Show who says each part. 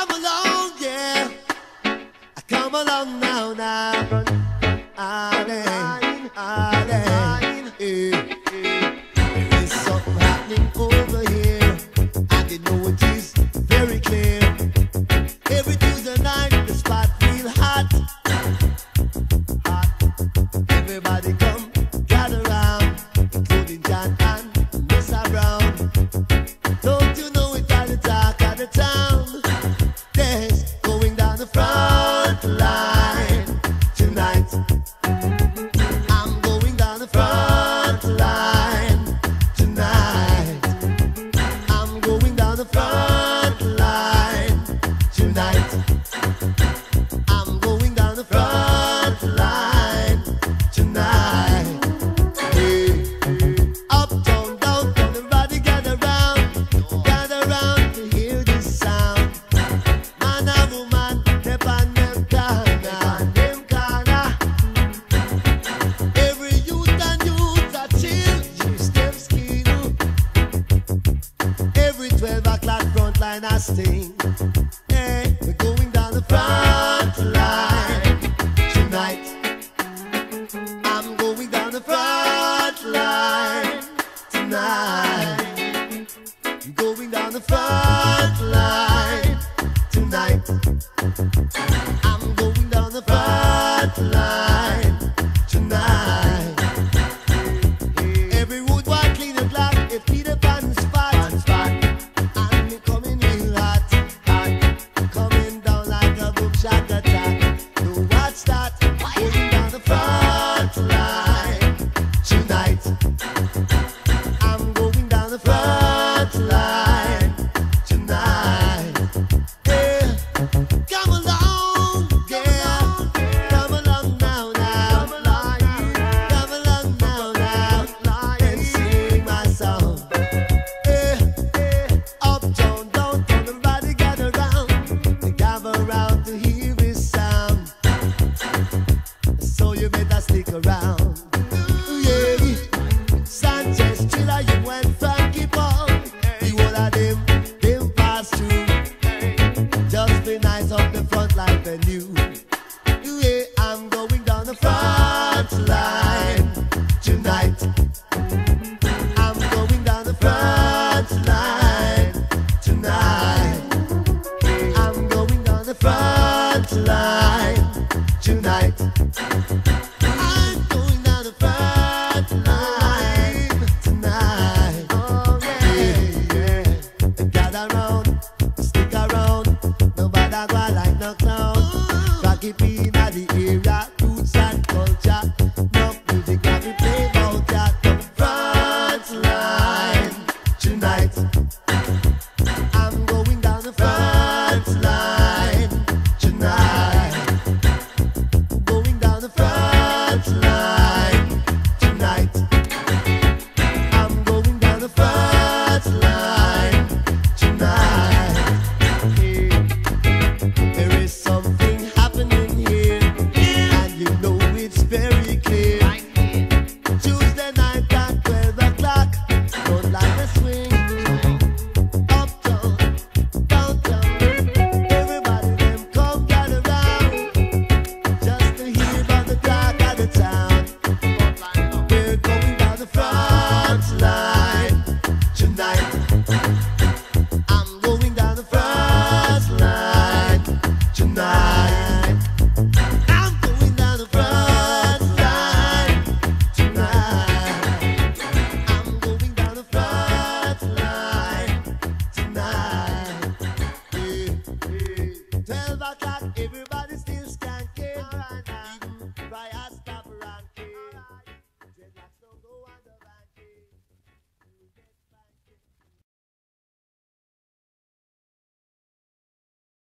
Speaker 1: come along, yeah. I come along now, now. I Eh, we're going down the front line tonight. I'm going down the front line tonight. I'm going down the front line tonight. I'm going down the front line. much love. lines up the front line venue. Yeah, I'm going down the front line tonight. I'm going down the front line tonight. I'm going down the front line tonight. Uh, uh, uh.